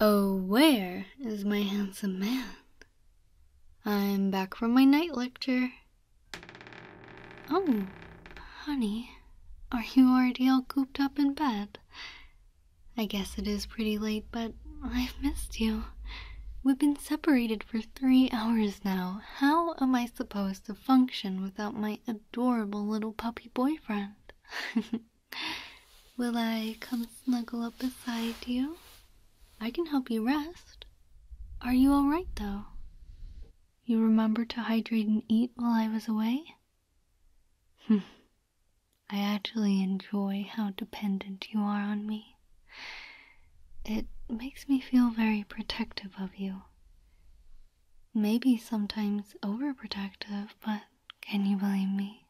Oh, where is my handsome man? I'm back from my night lecture. Oh, honey, are you already all cooped up in bed? I guess it is pretty late, but I've missed you. We've been separated for three hours now. How am I supposed to function without my adorable little puppy boyfriend? Will I come snuggle up beside you? I can help you rest. Are you alright though? You remember to hydrate and eat while I was away? Hmm. I actually enjoy how dependent you are on me. It makes me feel very protective of you. Maybe sometimes overprotective, but can you blame me?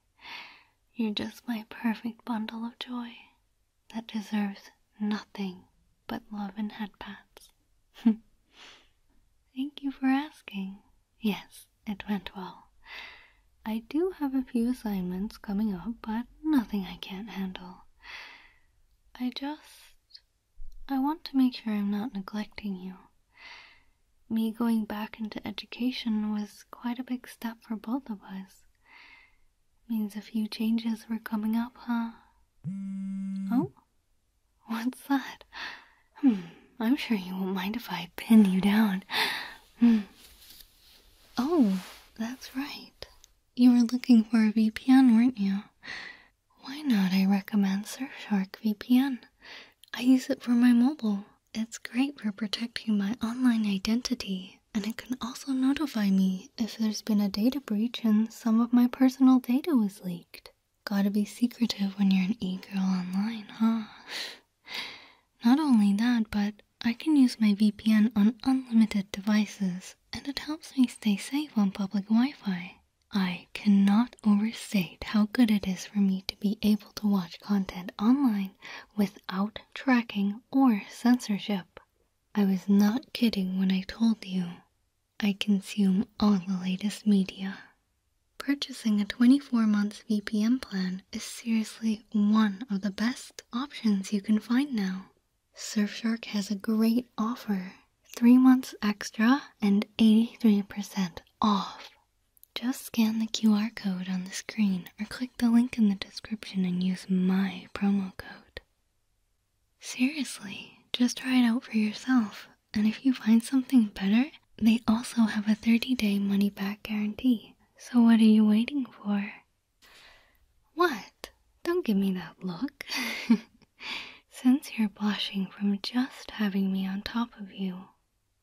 You're just my perfect bundle of joy that deserves nothing but love and head pats. Thank you for asking. Yes, it went well. I do have a few assignments coming up, but nothing I can't handle. I just. I want to make sure I'm not neglecting you. Me going back into education was quite a big step for both of us. Means a few changes were coming up, huh? Oh? What's that? Hmm, I'm sure you won't mind if I pin you down. Hmm. Oh, that's right. You were looking for a VPN, weren't you? Why not? I recommend Surfshark VPN. I use it for my mobile. It's great for protecting my online identity, and it can also notify me if there's been a data breach and some of my personal data was leaked. Gotta be secretive when you're an e-girl online, huh? Not only that, but I can use my VPN on unlimited devices, and it helps me stay safe on public Wi Fi. I cannot overstate how good it is for me to be able to watch content online without tracking or censorship. I was not kidding when I told you I consume all the latest media. Purchasing a 24 month VPN plan is seriously one of the best options you can find now. Surfshark has a great offer 3 months extra and 83% off. Just scan the QR code on the screen or click the link in the description and use my promo code. Seriously, just try it out for yourself, and if you find something better, they also have a 30 day money back guarantee. So, what are you waiting for? What? Don't give me that look. Since you're blushing from just having me on top of you,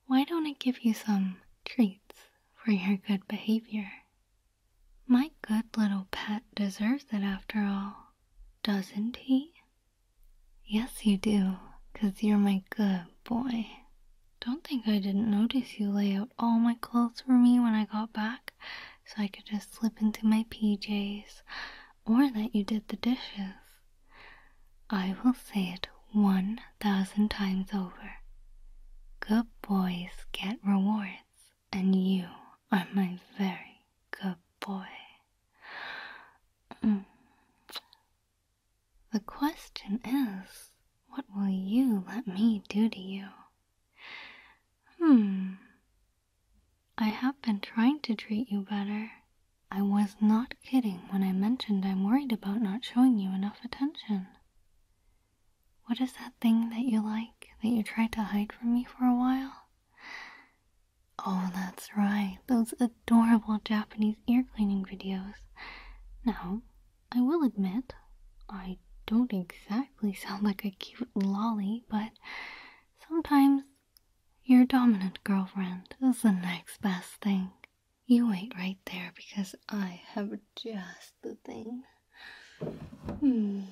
why don't I give you some treats for your good behavior? My good little pet deserves it after all, doesn't he? Yes, you do, 'cause you're my good boy. Don't think I didn't notice you lay out all my clothes for me when I got back so I could just slip into my PJs, or that you did the dishes. I will say it one thousand times over. Good boys get rewards, and you are my very good boy. Mm. The question is, what will you let me do to you? Hmm. I have been trying to treat you better. I was not kidding when I mentioned I'm worried about not showing you enough attention. What is that thing that you like that you tried to hide from me for a while? Oh, that's right, those adorable Japanese ear cleaning videos. Now, I will admit, I don't exactly sound like a cute lolly, but sometimes your dominant girlfriend is the next best thing. You wait right there because I have just the thing. Hmm.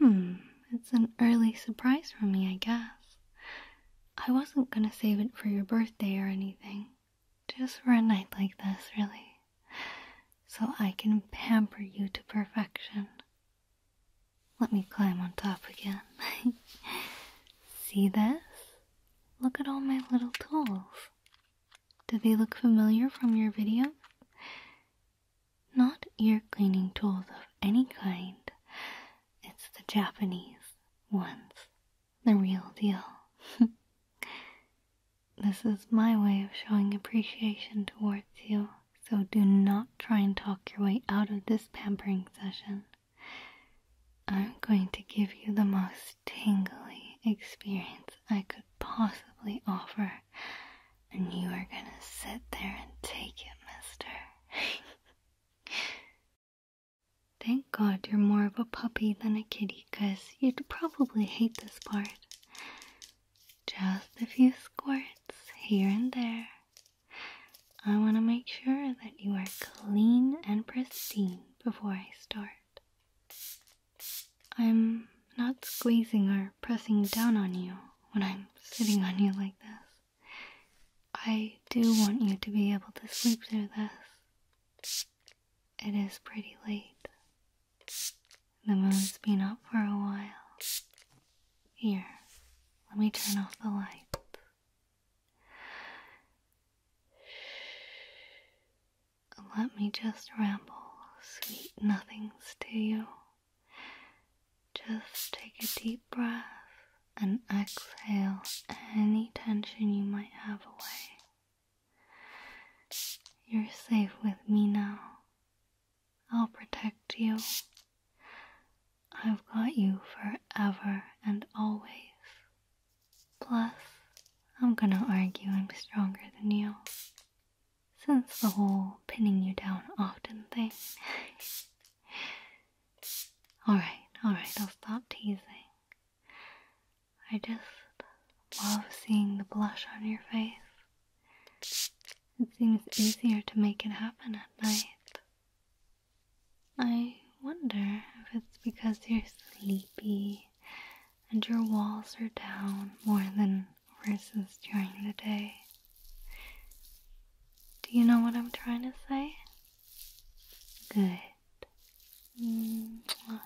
Hmm, it's an early surprise for me, I guess. I wasn't gonna save it for your birthday or anything. Just for a night like this, really. So I can pamper you to perfection. Let me climb on top again. See this? Look at all my little tools. Do they look familiar from your video? Not ear cleaning tools of any kind. It's the Japanese ones. the real deal. this is my way of showing appreciation towards you, so do not try and talk your way out of this pampering session. I'm going to give you the most tingly experience I could possibly offer, and you are gonna sit there and take it, mister. Thank God you're more of a puppy than a kitty, cause you'd probably hate this part. Just a few squirts here and there. I want to make sure that you are clean and pristine before I start. I'm not squeezing or pressing down on you when I'm sitting on you like this. I do want you to be able to sleep through this. It is pretty late. The moon's been up for a while. Here, let me turn off the light. Let me just ramble sweet nothings to you. Just take a deep breath and exhale any tension you might have away. You're safe with me now. I'll protect you. I've got you forever and always. Plus, I'm gonna argue I'm stronger than you. Since the whole pinning you down often thing. alright, alright, I'll stop teasing. I just love seeing the blush on your face. It seems easier to make it happen at night. I wonder if it's because you're sleepy and your walls are down more than versus during the day. Do you know what I'm trying to say? Good. Mm, I've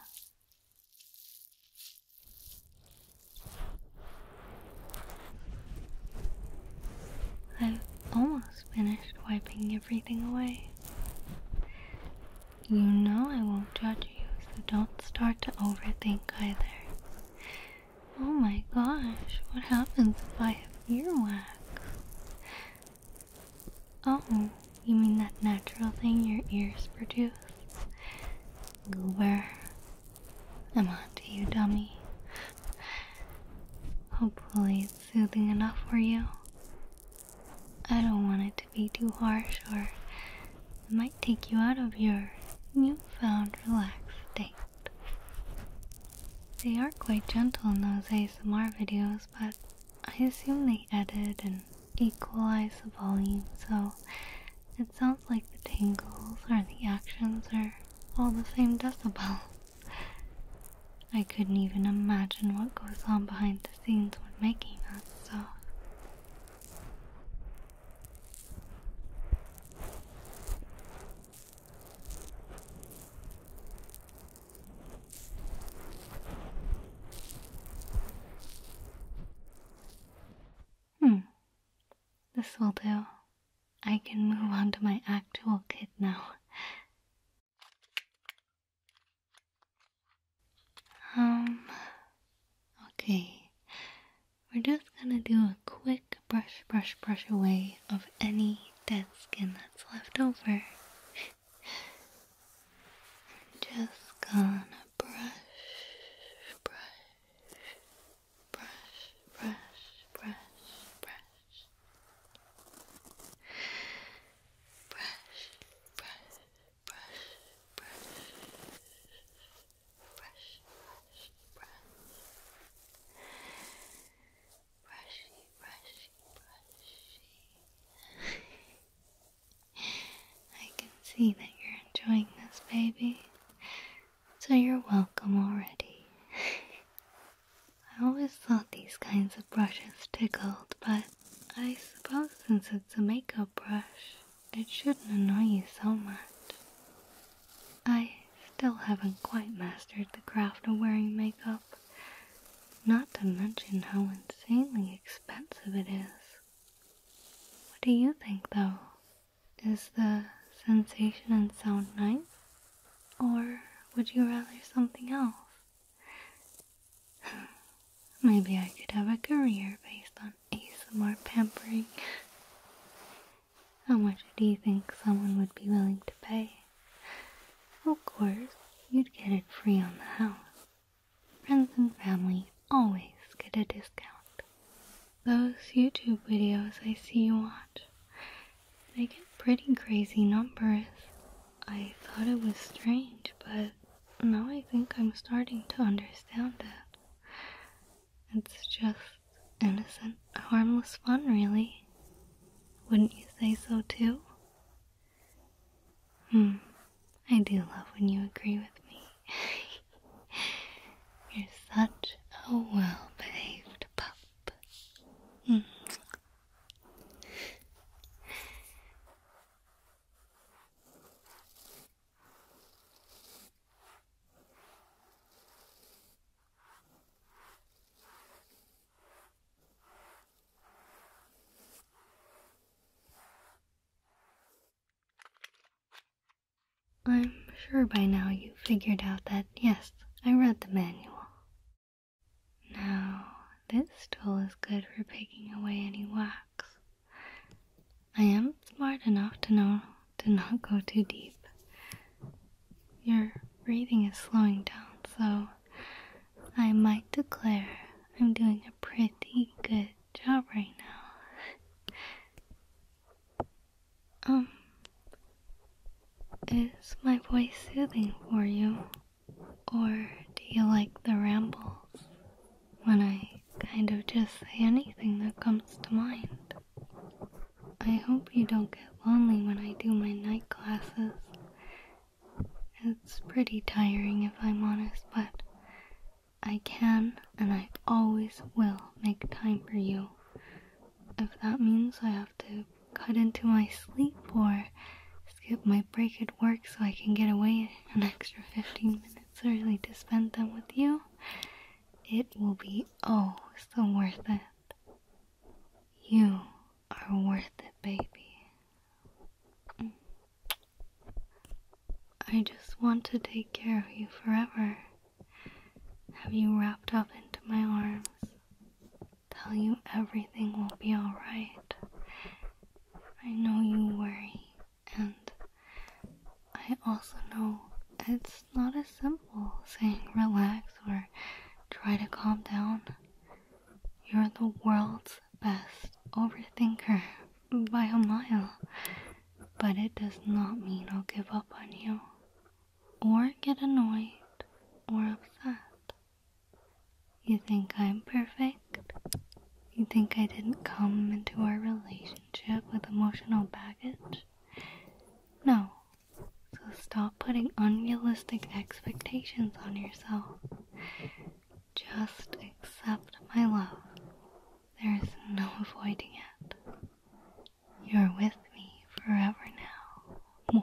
everything away. You know I won't judge you, so don't start to overthink either. Oh my gosh, what happens if I have earwax? Oh, you mean that natural thing your ears produce? Goober. I'm on to you, dummy. Hopefully it's soothing enough for you. I don't want it to be too harsh or it might take you out of your newfound relaxed state. They are quite gentle in those ASMR videos, but I assume they edit and equalize the volume, so it sounds like the tingles or the actions are all the same decibel. I couldn't even imagine what goes on behind the scenes when making that stuff. Hmm. Do. I can move on to my actual kit now. Um, okay. We're just gonna do a quick brush, brush, brush away of any dead skin that's left over. just gonna brush, brush, brush, brush, brush, brush. Brush, brush, brush, brush. Brush, brush, brush. Brushy, brushy, brushy. I can see that you're enjoying this, baby. So you're welcome already. I always thought these kinds of brushes tickled, but I suppose since it's a makeup brush, it shouldn't annoy you so much. I still haven't quite mastered the craft of wearing makeup, not to mention how insanely expensive it is. What do you think, though? Is the sensation and sound nice? Or would you rather something else? Maybe I could have a career based on ASMR pampering. How much do you think someone would be willing to pay? Of course, you'd get it free on the house. Friends and family always get a discount. Those YouTube videos I see you watch, they get pretty crazy numbers. I thought it was strange, but now I think I'm starting to understand it. It's just innocent, harmless fun, really. Wouldn't you say so too? Hmm, I do love when you agree with me. You're such a well I'm sure by now you figured out that, yes, I read the manual. Now, this tool is good for picking away any wax. I am smart enough to know to not go too deep. Your breathing is slowing down, so I might declare I'm doing a pretty good job right now. Um, is my voice soothing for you? Or do you like the rambles when I kind of just say anything that comes to mind? I hope you don't get lonely when I do my night classes. It's pretty tiring if I'm honest, but I can and I always will make time for you. If that means I have to cut into my sleep or skip my break at work so I can get away an extra 15 minutes early to spend them with you, it will be oh so worth it. You are worth it, baby. I just want to take care of you forever. Have you wrapped up into my arms. Tell you everything will be alright. I know you worry, and I also know it's not as simple saying relax or try to calm down. You're the world's best overthinker by a mile, but it does not mean I'll give up on you or get annoyed or upset. You think I'm perfect? You think I didn't come into our relationship with emotional baggage? No. So stop putting unrealistic expectations on yourself. Just accept my love. There is no avoiding it. You're with me forever now.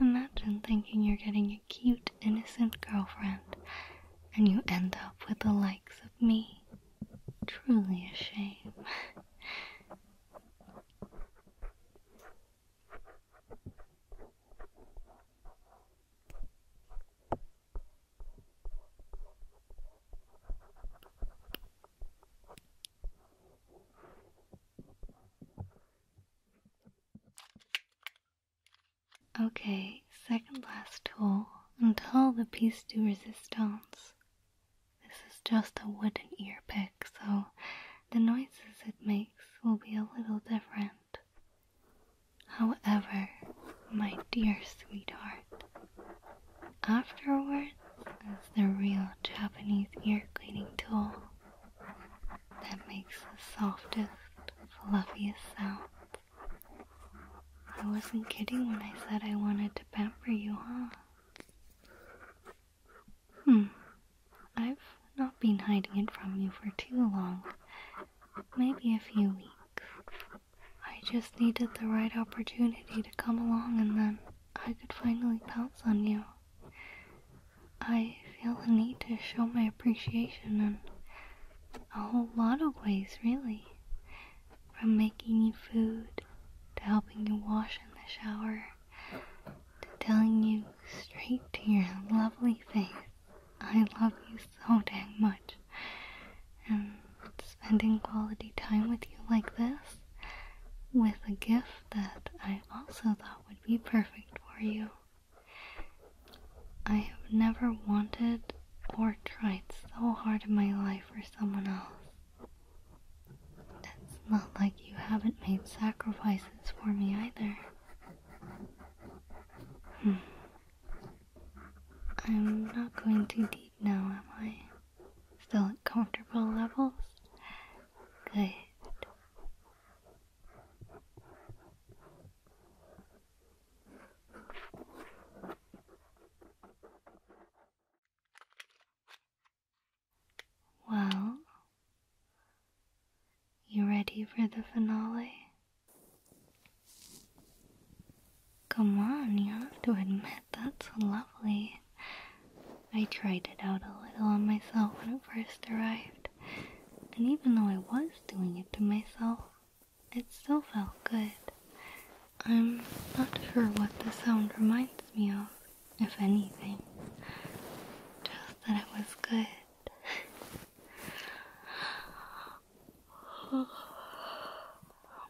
Imagine thinking you're getting a cute, innocent girlfriend, and you end up with the likes of me. Truly a shame. Okay, last tool until the piece de resistance. This is just a wooden ear pick, so the noises it makes will be a little different. However, my dear sweetheart, afterwards is the real Japanese ear cleaning tool that makes the softest, fluffiest sounds. I wasn't kidding when I said I wanted to pamper you, huh? Hmm. I've not been hiding it from you for too long. Maybe a few weeks. I just needed the right opportunity to come along and then I could finally pounce on you. I feel the need to show my appreciation in a whole lot of ways, really. From making you food, to helping you wash in the shower, to telling you straight to your lovely face, I love you so dang much. And spending quality time with you like this, with a gift that I also thought would be perfect for you. I have never wanted or tried so hard in my life for someone else. It's not like you haven't made sacrifices for me for the finale? Come on, you have to admit that's lovely. I tried it out a little on myself when it first arrived, and even though I was doing it to myself, it still felt good. I'm not sure what the sound reminds me of, if anything. Just that it was good.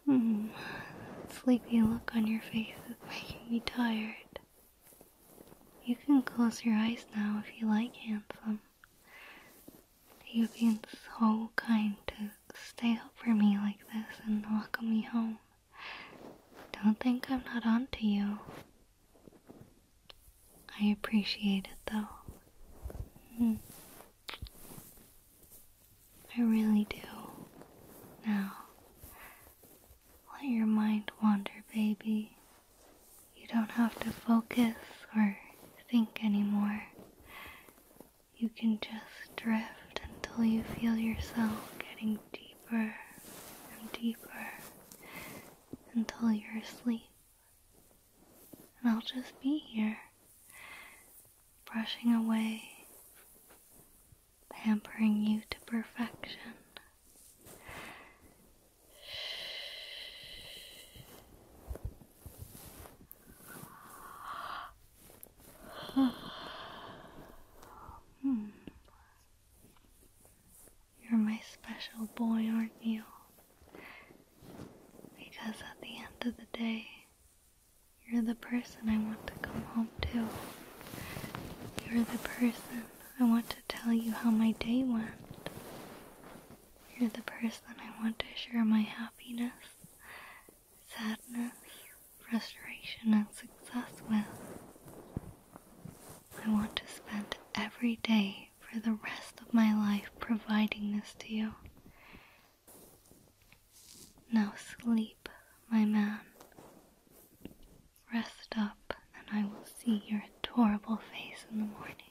Hmm. Sleepy look on your face is making me tired. You can close your eyes now if you like, handsome. You've been so kind to stay up for me like this and welcome me home. Don't think I'm not on to you. I appreciate it though. Hmm. I really do. Now, let your mind wander, baby. You don't have to focus or think anymore. You can just drift until you feel yourself getting deeper and deeper until you're asleep. And I'll just be here, brushing away, pampering you to perfection. hmm. You're my special boy, aren't you? Because at the end of the day, you're the person I want to come home to. You're the person I want to tell you how my day went. You're the person I want to share my happiness, sadness, frustration, and success with. I want to spend every day for the rest of my life providing this to you. Now sleep, my man. Rest up, and I will see your adorable face in the morning.